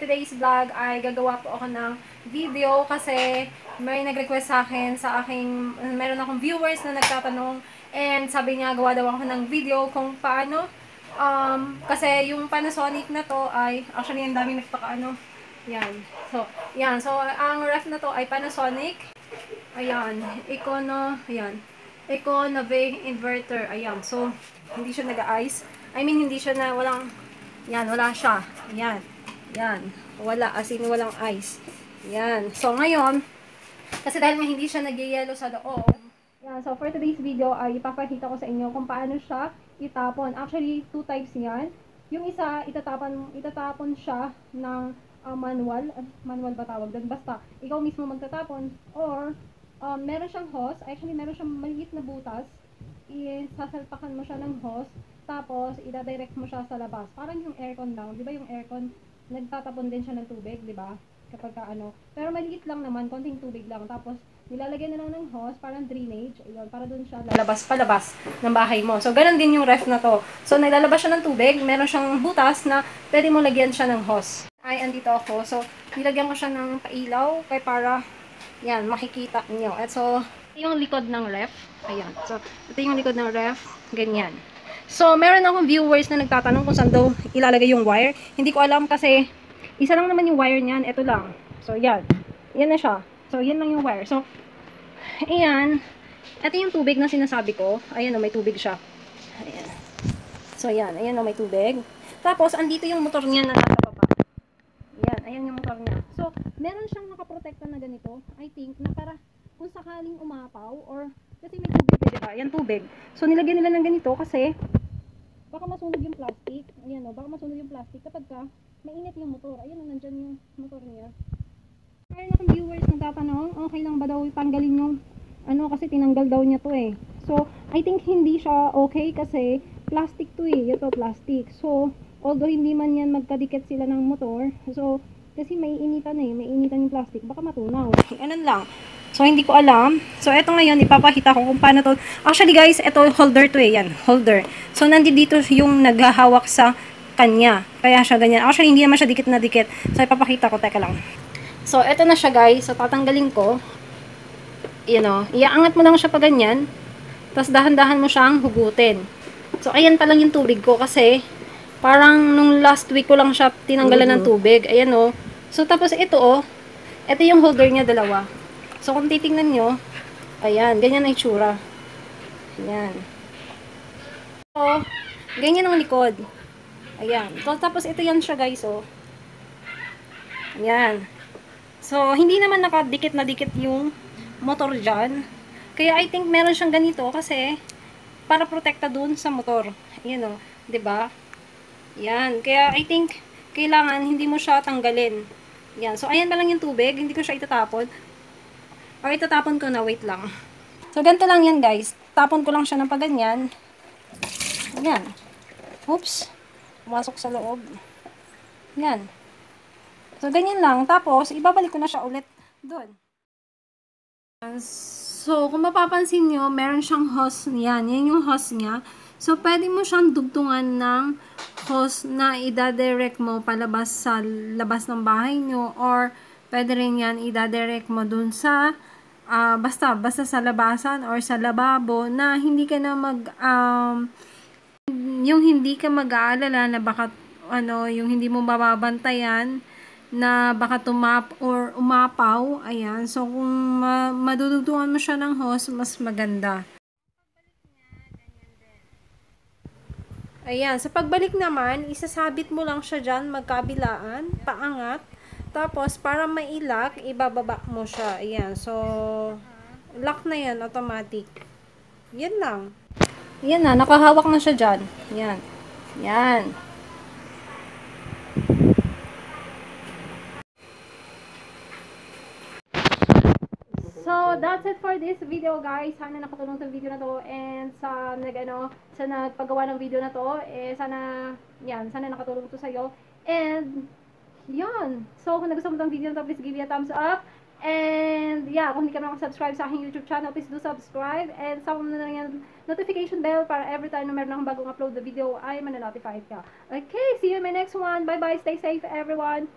today's vlog ay gagawa po ako ng video kasi may nag-request sa akin sa aking, meron akong viewers na nagtatanong and sabi niya gawa daw ako ng video kung paano um, kasi yung Panasonic na to ay actually ang daming nagpakaano yan. So, yan. So, ang ref na to ay Panasonic. Ayan. Econo, ayan. Econove inverter. Ayan. So, hindi siya nag-ice. I mean, hindi siya na walang, yan, wala siya. Ayan. Yan. Wala. As in, walang ice. Yan. So, ngayon, kasi dahil hindi siya nag-yellow sa loob, yan. So, for today's video, ay ipapakita ko sa inyo kung paano siya itapon. Actually, two types yan. Yung isa, itatapon, itatapon siya ng uh, manual. Uh, manual ba tawag doon? Basta, ikaw mismo magtatapon. Or, um, meron siyang hose. Actually, meron siyang maliit na butas. I-sasalpakan mo siya ng hose. Tapos, ida-direct mo siya sa labas. Parang yung aircon lang. Di ba yung aircon, nagtatapon din siya ng tubig, di ba? Kapag ka ano. Pero maliit lang naman, konting tubig lang. Tapos, nilalagyan na lang ng hose, parang drainage. Ayun, para doon siya lalabas palabas ng bahay mo. So, ganun din yung ref na to. So, nilalabas siya ng tubig. Meron siyang butas na pwede mo lagyan siya ng hose. Ay, andito ako. So, nilagyan ko siya ng pailaw kay para, yan, makikita niyo. At so, yung likod ng ref. Ayan. So, ito yung likod ng ref. Ganyan. So, meron akong viewers na nagtatanong kung saan daw ilalagay yung wire. Hindi ko alam kasi isa lang naman yung wire niyan. Ito lang. So, yan. Yan na siya. So, yan lang yung wire. So, ayan. Ito yung tubig na sinasabi ko. Ayan o, may tubig siya. Ayan. So, yan. Ayan o, may tubig. Tapos, andito yung motor niya na nasa baba. Ayan. Ayan yung motor niya. So, meron siyang nakaprotekta na ganito. I think, na para kung sakaling umapaw or kasi may tubig, di ba? Yan tubig. So, nilagyan nila ng ganito kasi baka masunog yung plastic. Ayan o, baka masunog yung plastic kapag ka mainit yung motor. Ayan o, nandyan yung motor niya. Meron akong viewers nagtatanong, okay lang ba daw tanggalin yung ano kasi tinanggal daw niya to eh. So, I think hindi siya okay kasi plastic to eh. Ito plastic. So, although hindi man yan magkadikit sila ng motor, so, kasi may initan eh, may initan yung plastic, baka matunaw. Ganun lang. So, hindi ko alam. So, eto ngayon, ipapakita ko kung paano to. Actually, guys, eto holder to eh. Yan, holder. So, nandito yung naghahawak sa kanya. Kaya siya ganyan. Actually, hindi naman siya dikit na dikit. So, ipapakita ko. Teka lang. So, eto na siya, guys. So, tatanggalin ko. You know, iaangat mo lang siya pa ganyan. Tapos, dahan-dahan mo siyang hugutin. So, ayan pa lang yung tubig ko kasi parang nung last week ko lang siya tinanggalan ng tubig. Ayan, oh. So, tapos ito, oh. Ito yung holder niya, dalawa. So, kung titingnan nyo, ayan, ganyan ang itsura. Ayan. So, ganyan ang likod. Ayan. So, tapos ito yan siya, guys, oh. Ayan. So, hindi naman nakadikit na dikit yung motor dyan. Kaya, I think meron siyang ganito kasi para protekta dun sa motor. Ayan, oh. ba diba? Yan. Kaya, I think, kailangan hindi mo siya tanggalin. Yan. So, ayan pa lang yung tubig. Hindi ko siya itatapon. Or itatapon ko na, wait lang. So, ganito lang yan guys. Tapon ko lang siya ng paganyan. Yan. Oops. Pumasok sa loob. Yan. So, ganyan lang. Tapos, ibabalik ko na siya ulit doon. So, kung mapapansin nyo, meron siyang hose yan. Yan yung hose niya. So, pwede mo siyang dugtungan ng hose na idadirect mo palabas sa labas ng bahay nyo or pwede rin yan idadirect mo dun sa uh, basta, basta sa labasan or sa lababo na hindi ka na mag um, yung hindi ka mag-aalala na baka ano, yung hindi mo mababantayan na baka tumap or umapaw, ayan. So, kung ma madudugtungan mo siya ng hose, mas maganda. Ayan, sa pagbalik naman, isasabit mo lang siya dyan, magkabilaan, paangat. Tapos, para mailak, ibababa mo siya. Ayan, so, lock na yan, automatic. Yan lang. Yan na, nakahawak na siya dyan. Yan. Yan. So, that's it for this video, guys. Sana nakatulong sa video na to. And sa nag, ano, sa nagpagawa ng video na to, eh, sana, yan, sana nakatulong to sa'yo. And, yan. So, kung nagustuhan mo itong video na to, please give me a thumbs up. And, yeah, kung hindi ka naman subscribe sa aking YouTube channel, please do subscribe. And, sa mo na lang yung notification bell para every time na meron akong bagong upload na video, ay mananotify ka. Okay, see you in my next one. Bye-bye. Stay safe, everyone.